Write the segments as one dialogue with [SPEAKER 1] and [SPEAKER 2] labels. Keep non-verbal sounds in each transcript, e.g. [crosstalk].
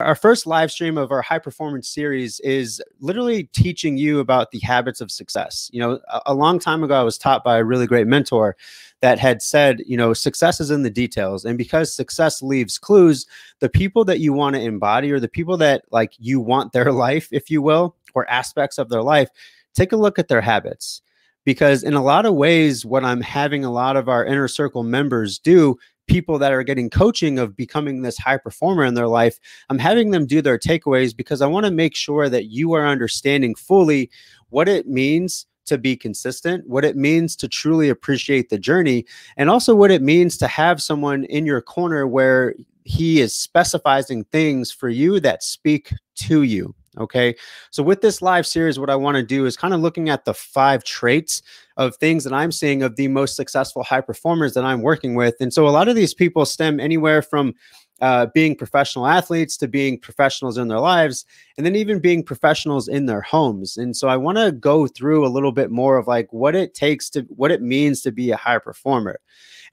[SPEAKER 1] Our first live stream of our high performance series is literally teaching you about the habits of success. You know, a, a, long time ago, I was taught by a really great mentor that had said, you know, success is in the details. And because success leaves clues, the people that you want to embody or the people that like you want their [laughs] life, if you will, or aspects of their life, take a look at their habits because in a lot of ways what i'm having a lot of our inner circle members do people that are getting coaching of becoming this high performer in their life, I'm having them do their takeaways because I want to make sure that you are understanding fully what it means to be consistent, what it means to truly appreciate the journey, and also what it means to have someone in your corner where he is specifying things for you that speak to you. Okay. So, with this live series, what I want to do is kind of looking at the five traits of things that I'm seeing of the most successful high performers that I'm working with. And so, a lot of these people stem anywhere from uh, being professional athletes to being professionals in their lives, and then even being professionals in their homes. And so, I want to go through a little bit more of like what it takes to what it means to be a high performer.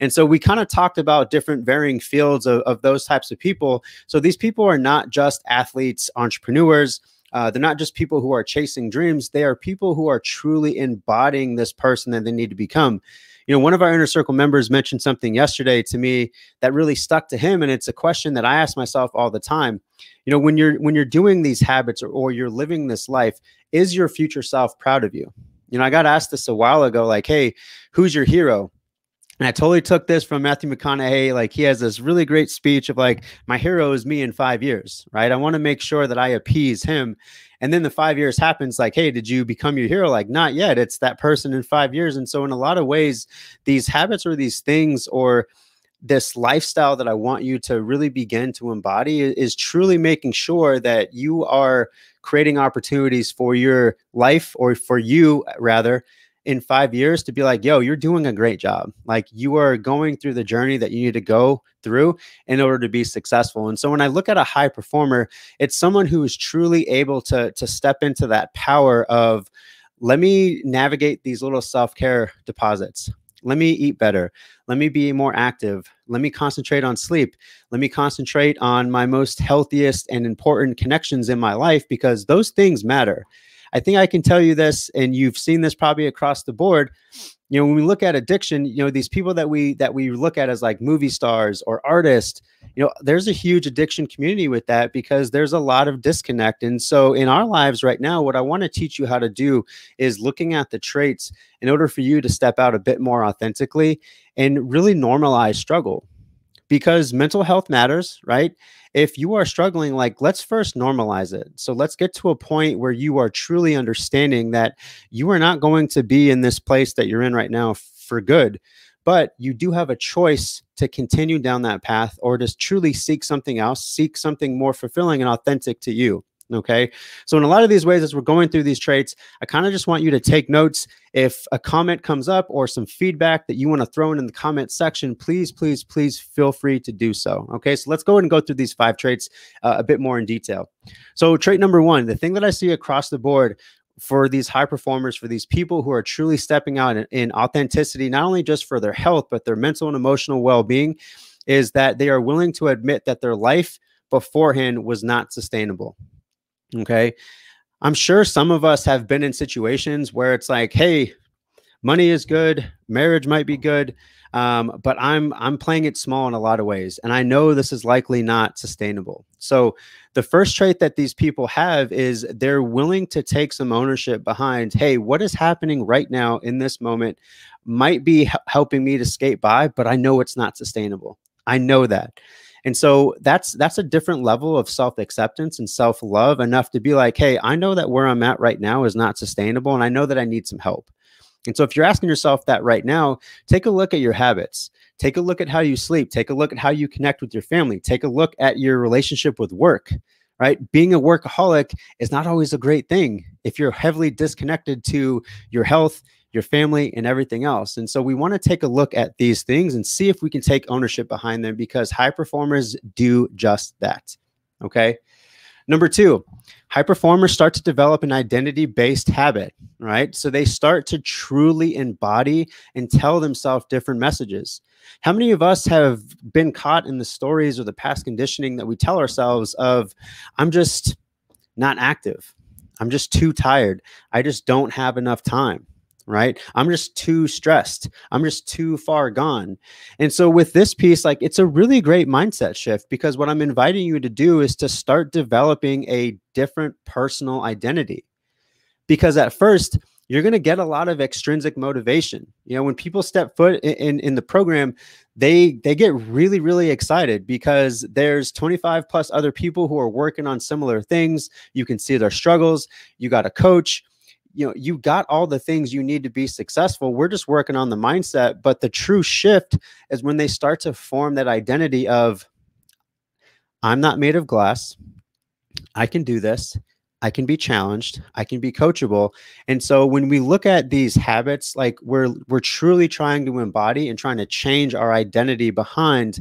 [SPEAKER 1] And so we kind of talked about different varying fields of, of those types of people. So these people are not just athletes, entrepreneurs. Uh, they're not just people who are chasing dreams. They are people who are truly embodying this person that they need to become. You know, one of our inner circle members mentioned something yesterday to me that really stuck to him, and it's a question that I ask myself all the time. You know, when you're when you're doing these habits or, or you're living this life, is your future self proud of you? You know, I got asked this a while ago, like, "Hey, who's your hero?" And I totally took this from Matthew McConaughey. Like he has this really great speech of like, my hero is me in five years, right? I want to make sure that I appease him. And then the five years happens like, hey, did you become your hero? Like, not yet. It's that person in five years. And so, in a lot of ways, these habits or these things or this lifestyle that I want you to really begin to embody is truly making sure that you are creating opportunities for your life or for you rather in five years to be like, yo, you're doing a great job. Like you are going through the journey that you need to go through in order to be successful. And so when I look at a high performer, it's someone who is truly able to, to step into that power of let me navigate these little self-care deposits. Let me eat better. Let me be more active. Let me concentrate on sleep. Let me concentrate on my most healthiest and important connections in my life because those things matter. I think I can tell you this, and you've seen this probably across the board. You know, when we look at addiction, you know, these people that we that we look at as like movie stars or artists, you know, there's a huge addiction community with that because there's a lot of disconnect. And so in our lives right now, what I want to teach you how to do is looking at the traits in order for you to step out a bit more authentically and really normalize struggle because mental health matters, right? If you are struggling, like let's first normalize it. So let's get to a point where you are truly understanding that you are not going to be in this place that you're in right now for good, but you do have a choice to continue down that path or to truly seek something else, seek something more fulfilling and authentic to you. Okay. So, in a lot of these ways, as we're going through these traits, I kind of just want you to take notes. If a comment comes up or some feedback that you want to throw in, in the comment section, please, please, please feel free to do so. Okay. So, let's go ahead and go through these five traits uh, a bit more in detail. So, trait number one, the thing that I see across the board for these high performers, for these people who are truly stepping out in, in authenticity, not only just for their health, but their mental and emotional well being, is that they are willing to admit that their life beforehand was not sustainable. Okay. I'm sure some of us have been in situations where it's like, hey, money is good, marriage might be good, um, but I'm I'm playing it small in a lot of ways, and I know this is likely not sustainable. So the first trait that these people have is they're willing to take some ownership behind, hey, what is happening right now in this moment might be helping me to skate by, but I know it's not sustainable. I know that. And so that's that's a different level of self-acceptance and self-love enough to be like, hey, I know that where I'm at right now is not sustainable and I know that I need some help. And so if you're asking yourself that right now, take a look at your habits. Take a look at how you sleep. Take a look at how you connect with your family. Take a look at your relationship with work right? Being a workaholic is not always a great thing if you're heavily disconnected to your health, your family, and everything else. And so we want to take a look at these things and see if we can take ownership behind them because high performers do just that. Okay. Number two, high performers start to develop an identity based habit, right? So they start to truly embody and tell themselves different messages. How many of us have been caught in the stories or the past conditioning that we tell ourselves of, I'm just not active. I'm just too tired. I just don't have enough time right? I'm just too stressed. I'm just too far gone. And so with this piece, like it's a really great mindset shift because what I'm inviting you to do is to start developing a different personal identity. Because at first, you're going to get a lot of extrinsic motivation. You know, when people step foot in, in, in the program, they they get really really excited because there's 25 plus other people who are working on similar things. You can see their struggles. You got a coach you know you got all the things you need to be successful. We're just working on the mindset but the true shift is when they start to form that identity of i'm not made of glass. I can do this. I can be challenged. I can be coachable. And so when we look at these habits like we're we're truly trying to embody and trying to change our identity behind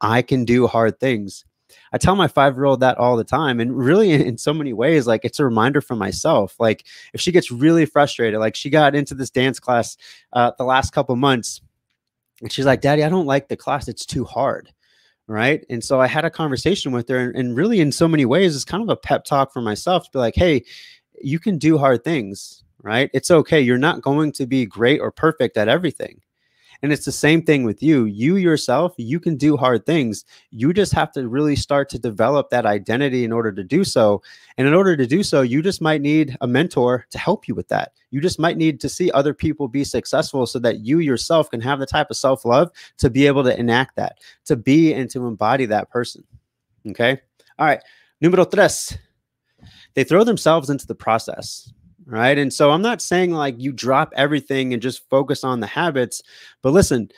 [SPEAKER 1] i can do hard things I tell my five year old that all the time. And really, in, so many ways, like it's a reminder for myself. Like if she gets really frustrated, like she got into this dance class uh, the last couple months, and she's like, Daddy, I don't like the class. It's too hard. Right. And so I had a conversation with her. And, and really, in so many ways, it's kind of a pep talk for myself to be like, hey, you can do hard things. Right. It's okay. You're not going to be great or perfect at everything and it's the same thing with you. You yourself, you can do hard things. You just have to really start to develop that identity in order to do so. And in order to do so, you just might need a mentor to help you with that. You just might need to see other people be successful so that you yourself can have the type of self love to be able to enact that, to be and to embody that person. Okay. All right. Numero tres. They throw themselves into the process right? And so I'm not saying like you drop everything and just focus on the habits, but listen,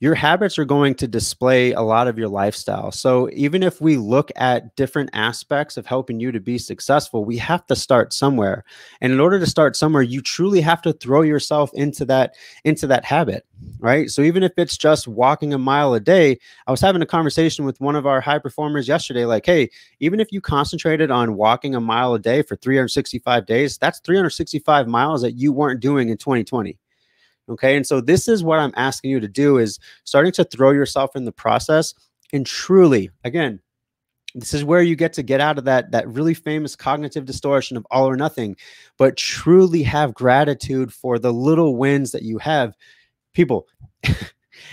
[SPEAKER 1] your habits are going to display a lot of your lifestyle. So even if we look at different aspects of helping you to be successful, we have to start somewhere. And in order to start somewhere, you truly have to throw yourself into that into that habit, right? So even if it's just walking a mile a day, I was having a conversation with one of our high performers yesterday like, "Hey, even if you concentrated on walking a mile a day for 365 days, that's 365 miles that you weren't doing in 2020." Okay. And so this is what I'm asking you to do is starting to throw yourself in the process and truly, again, this is where you get to get out of that that really famous cognitive distortion of all or nothing but truly have gratitude for the little wins that you have people [laughs]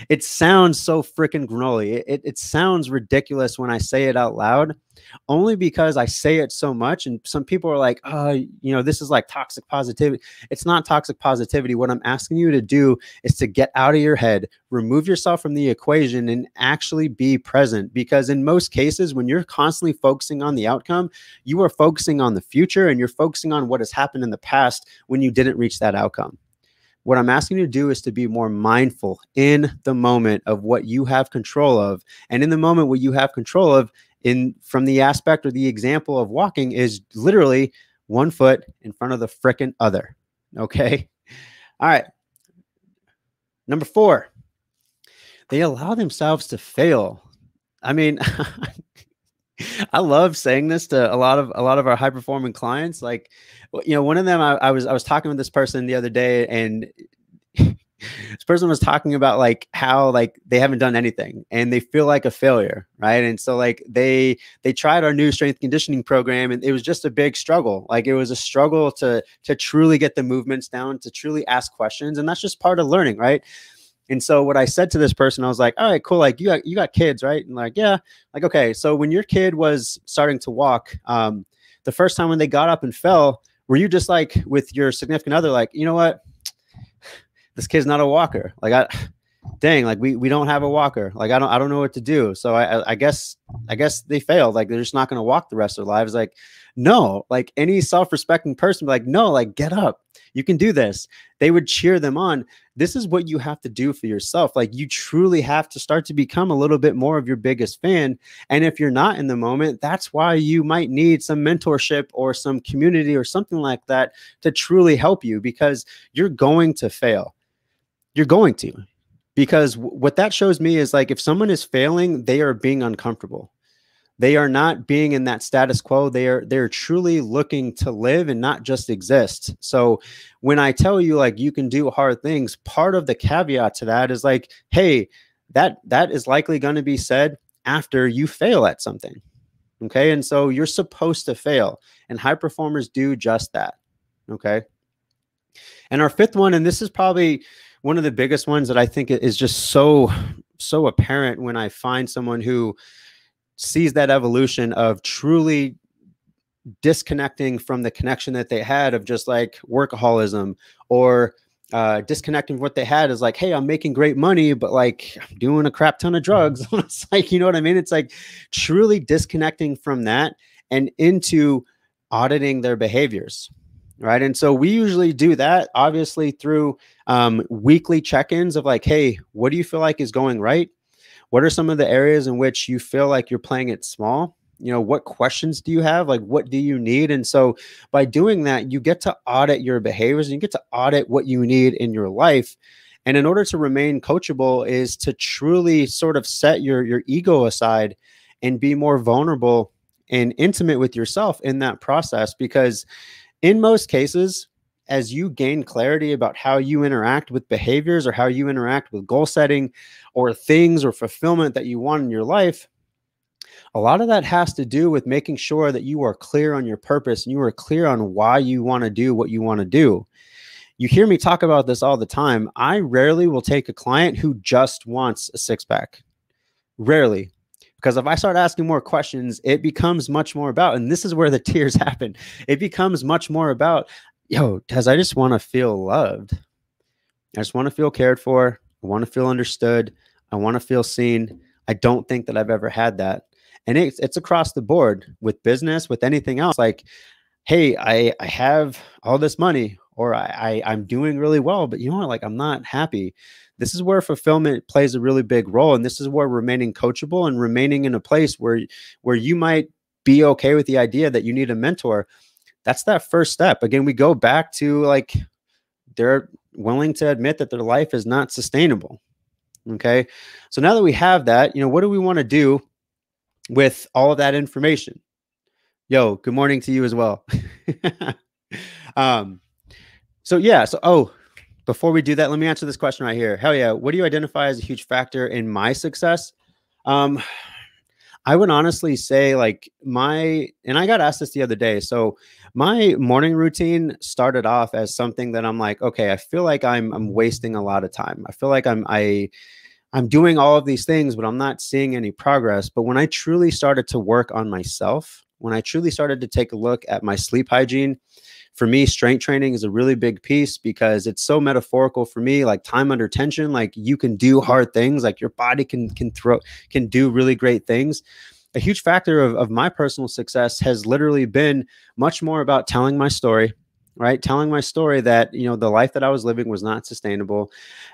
[SPEAKER 1] it sounds so freaking granola. It, it sounds ridiculous when I say it out loud, only because I say it so much. And some people are like, oh, you know, this is like toxic positivity. It's not toxic positivity. What I'm asking you to do is to get out of your head, remove yourself from the equation, and actually be present. Because in most cases, when you're constantly focusing on the outcome, you are focusing on the future and you're focusing on what has happened in the past when you didn't reach that outcome. What I'm asking you to do is to be more mindful in the moment of what you have control of. And in the moment, what you have control of, in from the aspect or the example of walking, is literally one foot in front of the frickin' other. [laughs] Okay. All right. Number four, they allow themselves to fail. I mean, [laughs] I love saying this to a lot of a lot of our high performing clients. Like, you know, one of them I, I was I was talking with this person the other day, and [laughs] this person was talking about like how like they haven't done anything and they feel like a failure right and so like they they tried our new strength conditioning program and it was just a big struggle like it was a struggle to to truly get the movements down to truly ask questions and that's just part of learning right and so what I said to this person, I was like, all right, cool. Like you got you got kids, right? And like, yeah, like, okay. So when your kid was starting to walk, um, the first time when they got up and fell, were you just like with your significant other, like, you know what? This kid's not a walker. Like I dang, like we we don't have a walker. Like I don't I don't know what to do. So I I guess I guess they failed. Like they're just not gonna walk the rest of their lives. Like, no, like any self-respecting person, like, no, like get up you can do this. They would cheer them on. This is what you have to do for yourself. Like you truly have to start to become a little bit more of your biggest fan. And if you're not in the moment, that's why you might need some mentorship or some community or something like that to truly help you because you're going to fail. You're going to. Because what that shows me is like if someone is failing, they are being uncomfortable. They are not being in that status quo. They are they're truly looking to live and not just exist. So when i tell you like you can do hard things part of the caveat to that is like hey that that is likely going to be said after you fail at something okay? And so you're supposed to fail and high performers do just that okay? And our fifth one and this is probably one of the biggest ones that i think is just so so apparent when i find someone who sees that evolution of truly disconnecting from the connection that they had of just like workaholism or uh, disconnecting what they had is like, hey, I'm making great money, but like I'm doing a crap ton of drugs. [laughs] it's like, you know what I mean? It's like truly disconnecting from that and into auditing their behaviors. Right. And so we usually do that obviously through um, weekly check ins of like, hey, what do you feel like is going right? what are some of the areas in which you feel like you're playing it small you know what questions do you have like what do you need and so by doing that you get to audit your behaviors and you get to audit what you need in your life and in order to remain coachable is to truly sort of set your your ego aside and be more vulnerable and intimate with yourself in that process because in most cases as you gain clarity about how you interact with behaviors or how you interact with goal setting or things or fulfillment that you want in your life, a lot of that has to do with making sure that you are clear on your purpose and you are clear on why you want to do what you want to do. You hear me talk about this all the time. I rarely will take a client who just wants a six pack. Rarely. Because if I start asking more questions, it becomes much more about, and this is where the [laughs] tears happen. It becomes much more about yo, Dez, I just want to feel loved. I just want to feel cared for. I want to feel understood. I want to feel seen. I don't think that I've ever had that. And it's it's across the board with business, with anything else. Like, hey, I I have all this money, or I, I I'm doing really well, but you know what? Like, I'm not happy. This is where fulfillment plays a really big role, and this is where remaining coachable and remaining in a place where where you might be okay with the idea that you need a mentor that's that first step. Again, we go back to like they're willing to admit that their life is not sustainable. Okay. So now that we have that, you know, what do we want to do with all of that information? Yo, good morning to you as well. [laughs] um, so yeah, so oh, before we do that, let me answer this question right here. Hell yeah, what do you identify as a huge factor in my success? Um, I would honestly say like my and I got asked this the other day. So my morning routine started off as something that I'm like, okay, I feel like I'm I'm wasting a lot of time. I feel like I'm I I'm doing all of these things, but I'm not seeing any progress. But when I truly started to work on myself, when I truly started to take a look at my sleep hygiene, for me, strength training is a really big piece because it's so metaphorical for me. Like time under tension, like you can do hard things, like your body can can throw can do really great things. A huge factor of, of my personal success has literally been much more about telling my story, right? Telling my story that, you know, the life that I was living was not sustainable.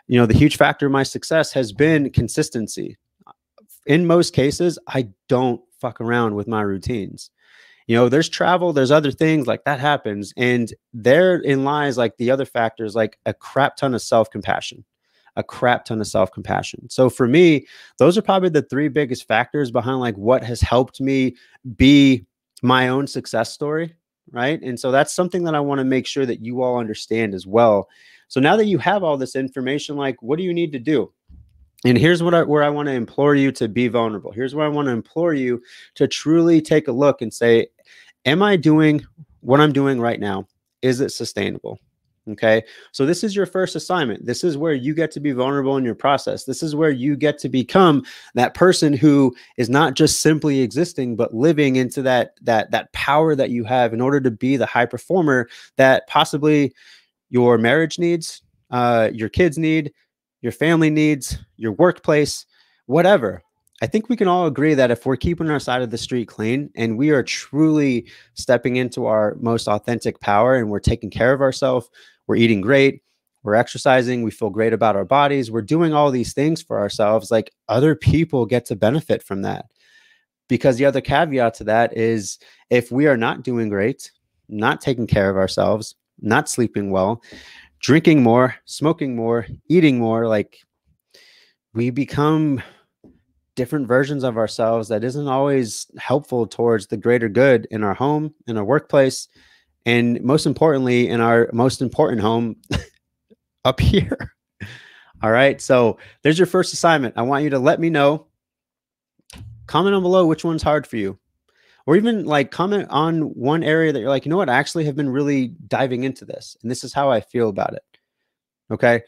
[SPEAKER 1] You know, the huge factor of my success has been consistency. In most cases, I don't fuck around with my routines you know there's travel there's other things like that happens and therein lies like the other factors like a crap ton of self-compassion a crap ton of self-compassion. So for me those are probably the three biggest factors behind like what has helped me be my own success story right? And so that's something that i want to make sure that you all understand as well. So now that you have all this information like what do you need to do and here's what I, where I want to implore you to be vulnerable. Here's where I want to implore you to truly take a look and say, am I doing what I'm doing right now? Is it sustainable? Okay. So this is your first assignment. This is where you get to be vulnerable in your process. This is where you get to become that person who is not just simply existing, but living into that that that power that you have in order to be the high performer that possibly your marriage needs, uh, your kids need, your family needs, your workplace, whatever. I think we can all agree that if we're keeping our side of the street clean and we are truly stepping into our most authentic power and we're taking care of ourselves, we're eating great, we're exercising, we feel great about our bodies, we're doing all these things for ourselves, like other people get to benefit from that. Because the other caveat to that is if we are not doing great, not taking care of ourselves, not sleeping well, drinking more, smoking more, eating more, like we become different versions of ourselves that isn't always helpful towards the greater good in our home, in our workplace, and most importantly, in our most important home [laughs] up here. [laughs] All right. So there's your first assignment. I want you to let me know. Comment on below which one's hard for you. Or even like comment on one area that you're like, you know what, I actually have been really diving into this. And this is how I feel about it. Okay.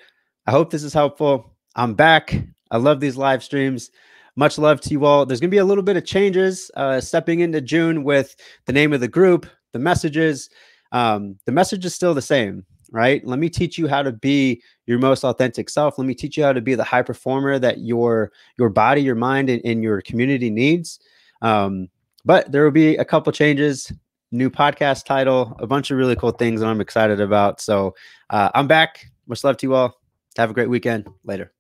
[SPEAKER 1] I hope this is helpful. I'm back. I love these live streams. Much love to you all. There's going to be a little bit of changes uh, stepping into June with the name of the group, the messages. Um, the message is still the same, right? Let me teach you how to be your most authentic self. Let me teach you how to be the high performer that your your body, your mind, and, and your community needs. Um, but there will be a couple changes, new podcast title, a bunch of really cool things that I'm excited about. So uh, I'm back. Much love to you all. Have a great weekend. Later.